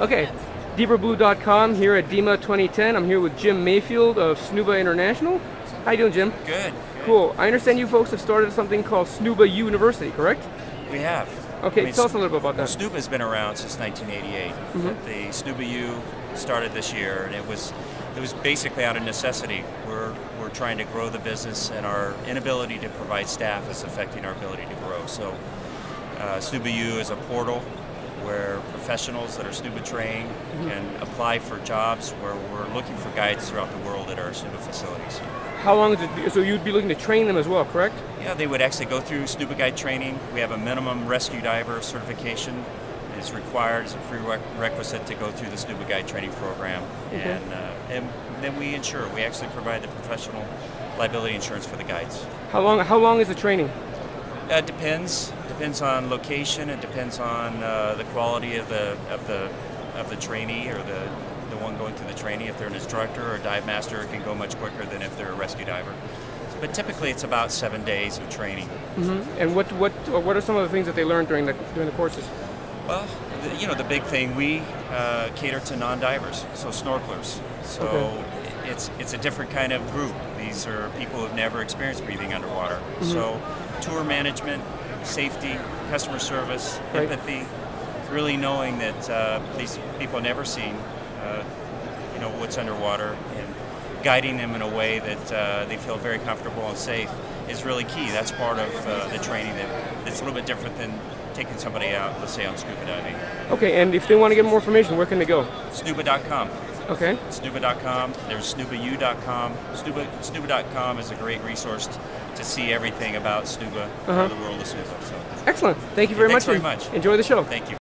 Okay, DeeperBlue.com here at DEMA 2010. I'm here with Jim Mayfield of Snuba International. How you doing, Jim? Good. Cool. I understand you folks have started something called Snuba University, correct? We have. Okay, I mean, tell us a little bit about that. Snuba's been around since 1988. Mm-hmm. The Snuba U started this year, and it was it was basically out of necessity. We're we're trying to grow the business, and our inability to provide staff is affecting our ability to grow. So, uh, Snuba U is a portal where professionals that are Snuba trained Mm-hmm. can apply for jobs where we're looking for guides throughout the world at our Snuba facilities. How long is it? So you'd be looking to train them as well, correct? Yeah, they would actually go through Snuba Guide training. We have a minimum rescue diver certification. It's required as a prerequisite to go through the Snuba Guide training program. Okay. And, uh, and then we insure. We actually provide the professional liability insurance for the guides. How long? How long is the training? That depends. Depends on location. It depends on uh, the quality of the of the of the trainee or the the one going through the training. If they're an instructor or a dive master, it can go much quicker than if they're a rescue diver. But typically, it's about seven days of training. And what what what are some of the things that they learn during the during the courses? Well, the, you know, the big thing we uh, cater to non-divers, so snorkelers. So Okay. it's it's a different kind of group. These are people who've never experienced breathing underwater. So tour management, safety, customer service, Right. empathy, really knowing that uh, these people never seen, uh, you know, what's underwater and guiding them in a way that uh, they feel very comfortable and safe is really key. That's part of uh, the training that it's a little bit different than taking somebody out, let's say on scuba diving. Okay, and if they want to get more information, where can they go? Snuba.com. Okay. Snuba.com. There's snubau.com. Snuba, Snuba.com is a great resource t- to see everything about Snuba, Uh-huh. the world of Snuba. So Excellent. Thank you very Thanks much. very much. Enjoy the show. thank you.